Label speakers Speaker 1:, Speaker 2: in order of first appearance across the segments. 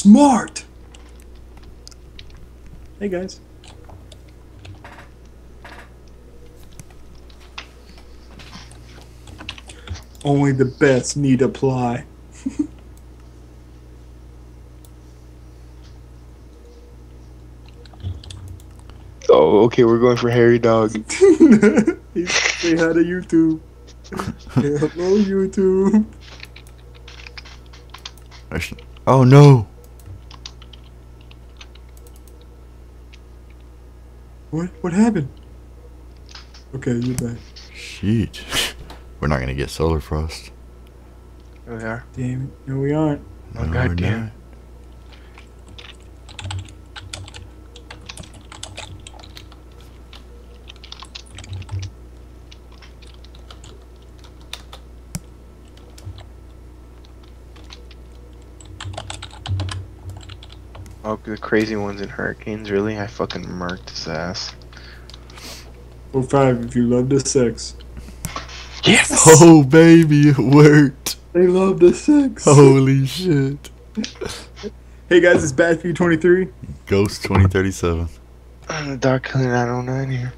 Speaker 1: Smart. Hey guys. Only the best need apply.
Speaker 2: Oh, okay, we're going for Harry Dog.
Speaker 1: Say had a YouTube. Hello, YouTube.
Speaker 3: Oh no!
Speaker 1: What? What happened? Okay, you're back.
Speaker 3: Shit. We're not gonna get solar frost.
Speaker 2: There we are.
Speaker 1: Damn it. No, we aren't.
Speaker 2: Oh,
Speaker 3: No,
Speaker 2: goddamn.
Speaker 3: we're not.
Speaker 2: Oh, the crazy ones in hurricanes, really? I fucking murked his ass.
Speaker 1: Or five if you love the sex.
Speaker 2: Yes!
Speaker 3: Oh baby, it worked!
Speaker 1: They love the sex.
Speaker 3: Holy shit!
Speaker 1: Hey guys, it's Bad Few 23.
Speaker 3: Ghost 2037.
Speaker 2: I'm uh, the Dark Killer 909 here.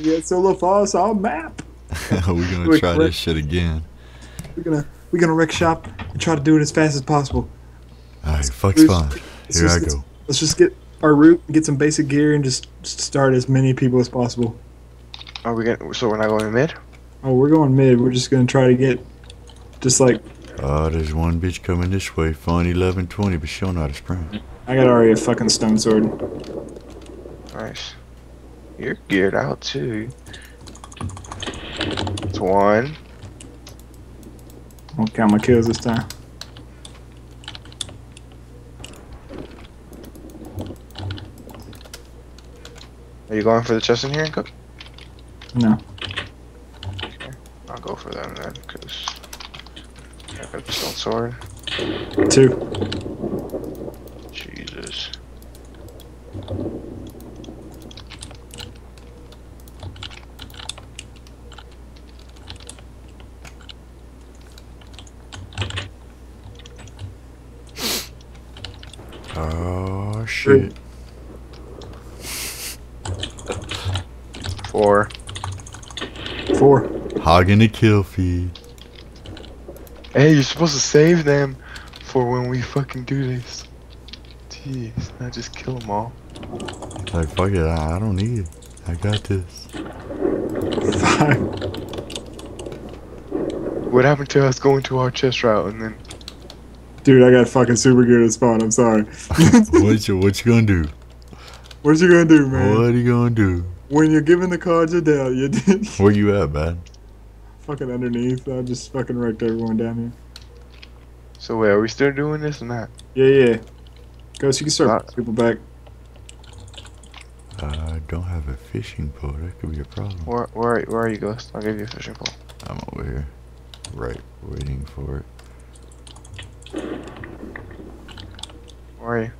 Speaker 1: We got Solar Frost on map.
Speaker 3: We're gonna
Speaker 1: Wait,
Speaker 3: try
Speaker 1: what?
Speaker 3: this shit again.
Speaker 1: We're gonna we're gonna wreck shop and try to do it as fast as possible.
Speaker 3: Alright, fuck's
Speaker 1: Let's-
Speaker 3: fine.
Speaker 1: Let's
Speaker 3: Here
Speaker 1: just
Speaker 3: I
Speaker 1: get-
Speaker 3: go.
Speaker 1: Let's just get our route, get some basic gear, and just start as many people as possible.
Speaker 2: Are we gonna? So we're not going mid?
Speaker 1: Oh, we're going mid. We're just gonna try to get just like
Speaker 3: Oh, there's one bitch coming this way. Fun 1120, but she don't know how to sprint.
Speaker 1: I got already a fucking stone sword.
Speaker 2: Nice. You're geared out too. It's one.
Speaker 1: I'll count my kills this time.
Speaker 2: Are you going for the chest in here, Cook?
Speaker 1: No.
Speaker 2: I'll go for them then, because I got the stone sword.
Speaker 1: Two.
Speaker 2: Jesus.
Speaker 3: Oh shit.
Speaker 2: Four.
Speaker 1: Four.
Speaker 3: Hogging the kill feed.
Speaker 2: Hey, you're supposed to save them for when we fucking do this. Jeez, not just kill them all.
Speaker 3: Like, fuck it, I, I don't need it. I got this.
Speaker 1: Five.
Speaker 2: What happened to us going to our chest route and then
Speaker 1: Dude, I got fucking super good at spawn. I'm sorry.
Speaker 3: what you what you gonna do?
Speaker 1: what you gonna do, man?
Speaker 3: What are you gonna do?
Speaker 1: When you're giving the cards a doubt, you did
Speaker 3: Where you at, man?
Speaker 1: fucking underneath. I just fucking wrecked everyone down here.
Speaker 2: So wait, are we still doing this or not?
Speaker 1: Yeah, yeah. Ghost, you can start
Speaker 2: Alright.
Speaker 1: people back.
Speaker 3: I don't have a fishing pole. That could be a problem.
Speaker 2: Where where are, where are you, Ghost? I'll give you a fishing pole.
Speaker 3: I'm over here, right, waiting for it.
Speaker 2: Where are you?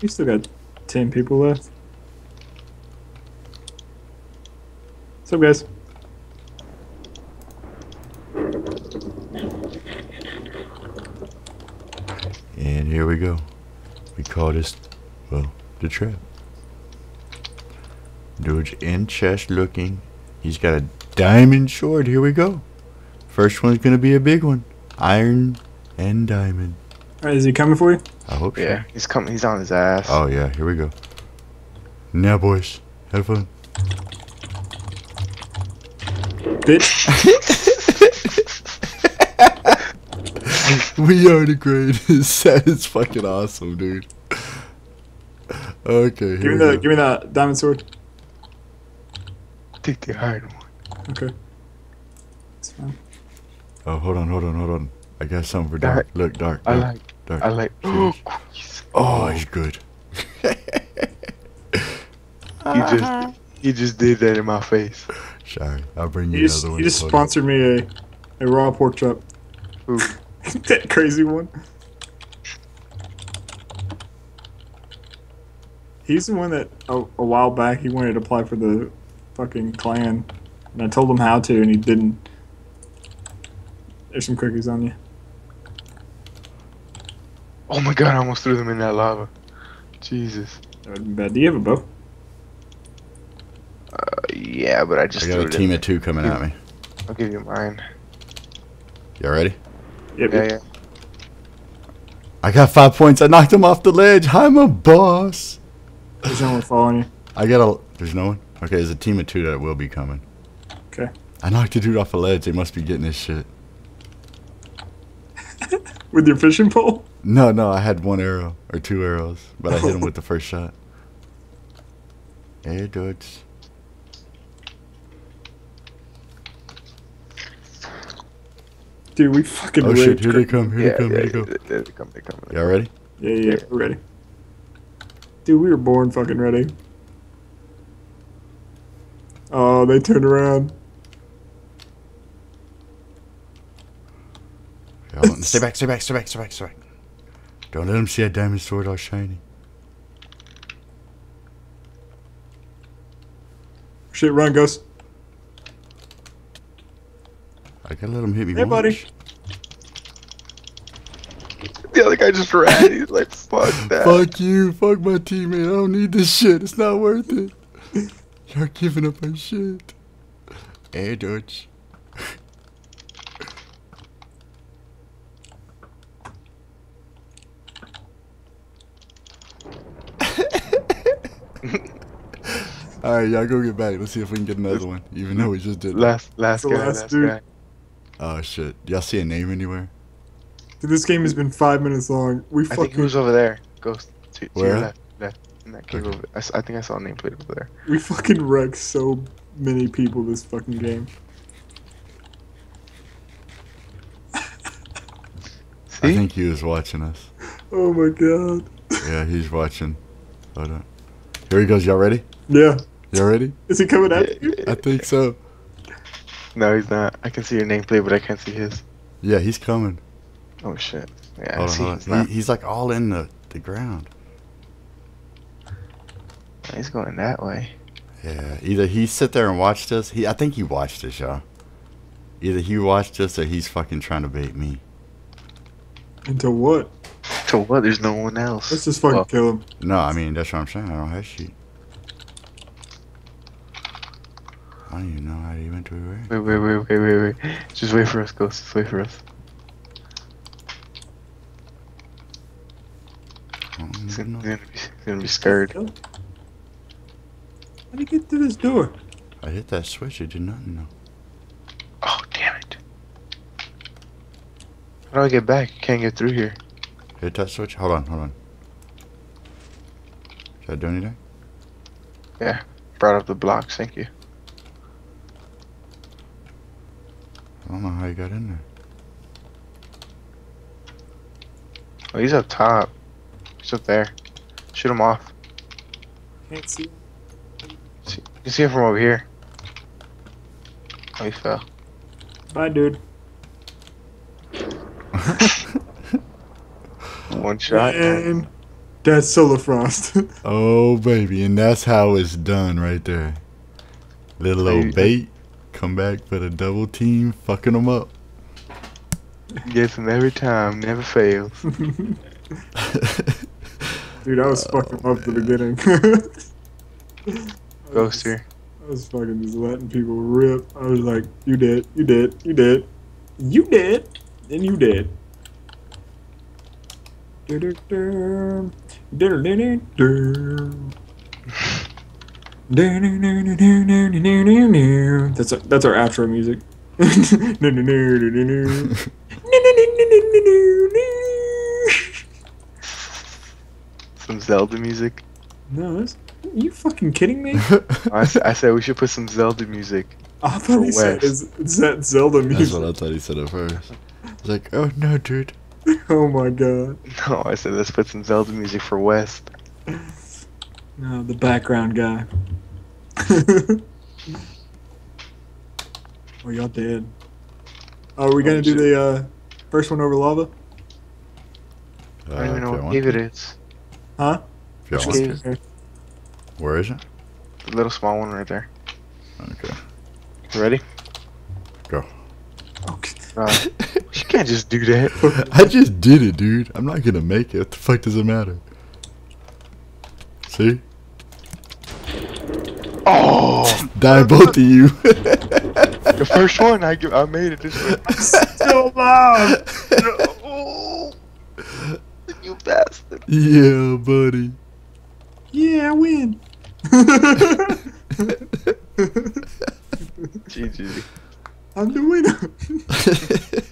Speaker 1: You still got ten people left. What's up, guys?
Speaker 3: And here we go. We call this, well, the trap. Dude's in chest looking. He's got a diamond sword. Here we go. First one's gonna be a big one. Iron and diamond.
Speaker 1: All right, is he coming for you?
Speaker 3: I hope so.
Speaker 2: Yeah, he's coming. He's on his ass.
Speaker 3: Oh yeah, here we go. Now boys, have fun.
Speaker 1: Bitch.
Speaker 3: we are the greatest. that is fucking awesome, dude. Okay,
Speaker 1: give
Speaker 3: here
Speaker 1: me the
Speaker 3: go.
Speaker 1: give me that diamond sword.
Speaker 2: Take the iron one.
Speaker 1: Okay. It's fine.
Speaker 3: Oh, hold on, hold on, hold on. I got something for
Speaker 2: Dark.
Speaker 3: dark. Look, dark.
Speaker 2: I
Speaker 3: dark,
Speaker 2: like.
Speaker 3: dark.
Speaker 2: I like.
Speaker 3: Cheers. Oh, oh he's good.
Speaker 2: He just. He just did that in my face.
Speaker 3: Sorry, I'll bring you
Speaker 1: You just
Speaker 3: another one.
Speaker 1: you just
Speaker 3: Hold
Speaker 1: sponsored me a a raw pork chop. That crazy one. He's the one that a, a while back he wanted to apply for the fucking clan, and I told him how to, and he didn't. There's some cookies on you.
Speaker 2: Oh my god, I almost threw them in that lava. Jesus.
Speaker 1: That would be bad. Do you have a bow?
Speaker 2: Yeah, but I just
Speaker 3: I got
Speaker 2: threw
Speaker 3: a
Speaker 2: it
Speaker 3: team of two coming at me.
Speaker 2: I'll give you mine.
Speaker 3: Y'all ready?
Speaker 1: Yep.
Speaker 2: Yeah, yeah.
Speaker 3: I got five points. I knocked him off the ledge. I'm a boss.
Speaker 1: There's no one following you.
Speaker 3: I got a. There's no one. Okay, there's a team of two that will be coming.
Speaker 1: Okay.
Speaker 3: I knocked a dude off a ledge. They must be getting this shit.
Speaker 1: With your fishing pole?
Speaker 3: No, no, I had one arrow or two arrows, but I hit him with the first shot. Hey, dudes.
Speaker 1: Dude, we fucking
Speaker 3: Oh shit! Here they come! Here
Speaker 2: yeah,
Speaker 3: they come!
Speaker 2: yeah,
Speaker 3: Here they
Speaker 2: yeah,
Speaker 3: go!
Speaker 2: They, they come, they come.
Speaker 3: Y'all ready?
Speaker 1: Yeah, yeah, yeah. We're ready. Dude, we were born fucking ready. Oh, they turned around.
Speaker 3: Stay back! Stay back! Stay back! Stay back! Stay back! Don't let them see that diamond sword all shiny.
Speaker 1: Shit, run, Ghost.
Speaker 3: I gotta let them hit me.
Speaker 1: Hey, buddy.
Speaker 2: The other guy just ran. He's like, fuck that.
Speaker 3: Fuck you! Fuck my teammate! I don't need this shit. It's not worth it. You're giving up my shit. Hey, dudes. All right, y'all go get back. Let's see if we can get another one. Even though we just did.
Speaker 2: Last, last
Speaker 1: The
Speaker 2: guy,
Speaker 1: last
Speaker 2: last,
Speaker 1: dude.
Speaker 2: guy.
Speaker 3: Oh shit! Y'all see a name anywhere?
Speaker 1: Dude, this game has been five minutes long. We
Speaker 2: I think
Speaker 1: fucking
Speaker 2: he was over there. Ghost. To, to
Speaker 3: Where?
Speaker 2: your left, left. In that cave
Speaker 3: Okay.
Speaker 2: over. I, s- I think I saw a nameplate over there.
Speaker 1: we fucking wrecked so many people this fucking game. See?
Speaker 3: I
Speaker 2: See?
Speaker 3: think he was watching us.
Speaker 1: Oh my god.
Speaker 3: Yeah, he's watching. Hold on. Here he goes. Y'all ready?
Speaker 1: Yeah.
Speaker 3: Y'all ready?
Speaker 1: Is he coming at you?
Speaker 3: I think so.
Speaker 2: No, he's not. I can see your nameplate, but I can't see his.
Speaker 3: Yeah, he's coming.
Speaker 2: Oh shit. Yeah, I
Speaker 3: Hold on,
Speaker 2: see.
Speaker 3: hold
Speaker 2: He's, not.
Speaker 3: He, he's like all in the, the ground.
Speaker 2: he's going that way.
Speaker 3: Yeah, either he sit there and watched us. He, I think he watched us, y'all. Either he watched us or he's fucking trying to bait me.
Speaker 1: Into what?
Speaker 2: To what? There's no one else.
Speaker 1: Let's just fucking
Speaker 2: Oh.
Speaker 1: kill him.
Speaker 3: No, I mean that's what I'm saying. I don't have shit. I don't even know how he went to where.
Speaker 2: Wait, wait, wait, wait, wait, wait. Just wait for us, Ghost. Just wait for us.
Speaker 3: Oh, I don't
Speaker 2: He's gonna, gonna, be, gonna be scared.
Speaker 1: How'd he get through this door?
Speaker 3: I hit that switch. It did nothing though.
Speaker 2: Oh, damn it. How do I get back? Can't get through here.
Speaker 3: Hit that switch. Hold on, hold on. Should I do anything?
Speaker 2: Yeah, brought up the blocks, thank you.
Speaker 3: I don't know how you got in there.
Speaker 2: Oh, he's up top. He's up there. Shoot him off.
Speaker 1: Can't see.
Speaker 2: See, you can see him from over here. Oh, he fell.
Speaker 1: Bye, dude.
Speaker 2: One shot.
Speaker 1: And that's Solar Frost.
Speaker 3: Oh baby, and that's how it's done right there. Little old bait, come back for the double team, fucking them up.
Speaker 2: Gets him every time, never fails.
Speaker 1: Dude, I was fucking up at the oh, beginning.
Speaker 2: Ghost here.
Speaker 1: I was fucking just letting people rip. I was like, you did, you did, you did, you did, and you did. That's our, that's our outro music.
Speaker 2: Some Zelda music.
Speaker 1: No, that's, you fucking kidding me?
Speaker 2: I, I said we should put some Zelda music.
Speaker 1: I thought
Speaker 2: For
Speaker 1: he said,
Speaker 2: Wes.
Speaker 1: is, is that Zelda music.
Speaker 3: That's what I thought he said at first. It's like, oh no, dude.
Speaker 1: Oh my god.
Speaker 2: No, I said let's put some Zelda music for West.
Speaker 1: No, the background guy. oh, y'all dead. Oh, are we gonna
Speaker 2: Oh,
Speaker 1: do
Speaker 2: shit.
Speaker 1: the uh, first one over lava?
Speaker 2: I don't even know
Speaker 3: Uh, if y'all
Speaker 2: what cave
Speaker 3: want
Speaker 2: it
Speaker 3: to.
Speaker 2: is.
Speaker 1: Huh?
Speaker 3: If y'all
Speaker 2: Which
Speaker 3: want
Speaker 2: cave?
Speaker 3: to. Where is it?
Speaker 2: The little small one right there.
Speaker 3: Okay.
Speaker 2: You ready?
Speaker 3: Go.
Speaker 1: Okay.
Speaker 2: Uh, we should can't just do that.
Speaker 3: I just did it, dude. I'm not gonna make it. What the fuck does it matter? See?
Speaker 2: Oh,
Speaker 3: Die both of you.
Speaker 2: the first one I gi- I made it this way.
Speaker 1: Still alive.
Speaker 2: No. You bastard.
Speaker 3: yeah, buddy.
Speaker 1: Yeah, I win.
Speaker 2: GG.
Speaker 1: I'm the winner.